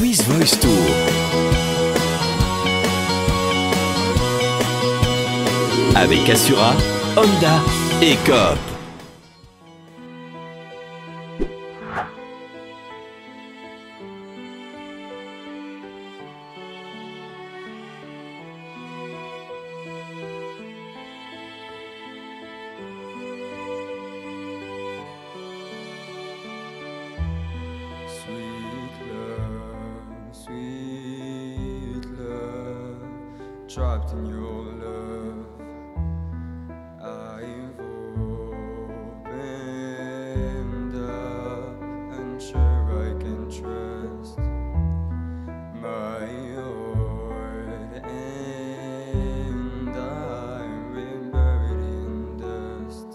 Swiss Voice Tour. Avec Assura, Honda et Coop. trapped in your love. I've opened up and sure I can trust my heart, and I'm buried in dust,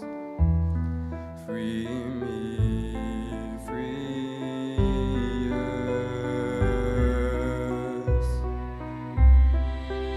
free.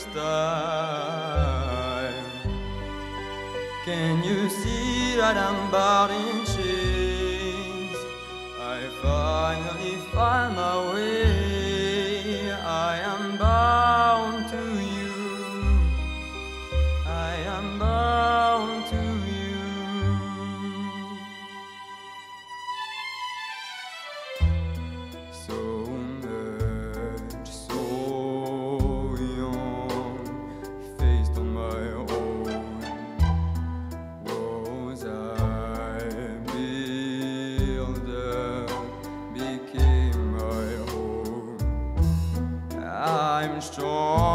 first time. Can you see that I'm bound in chains? I finally find my way. strong.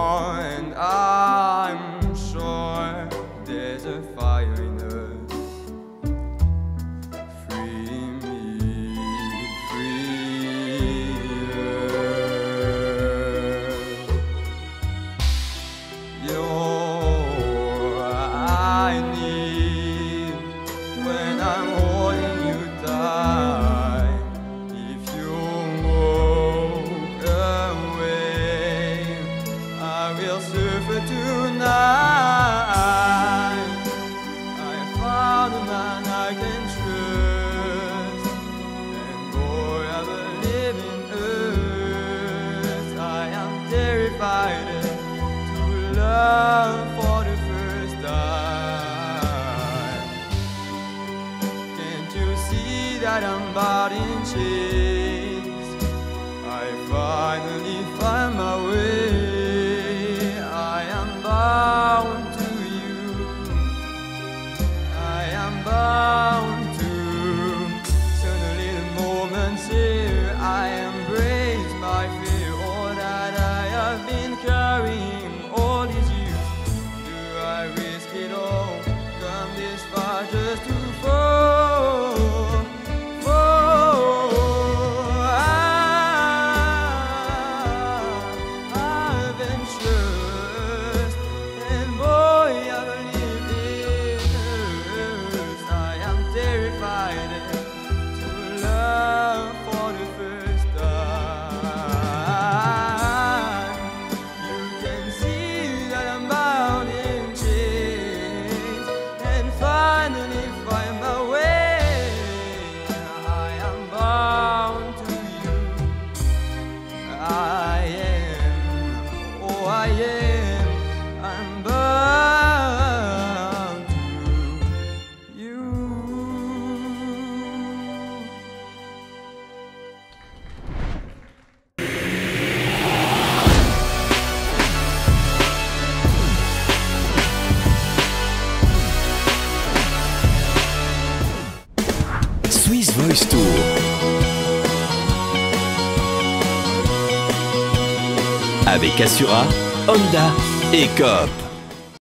decided to love for the first time. Can't you see that I'm bought in chains? I finally find my way. Avec Assura, Honda et Coop.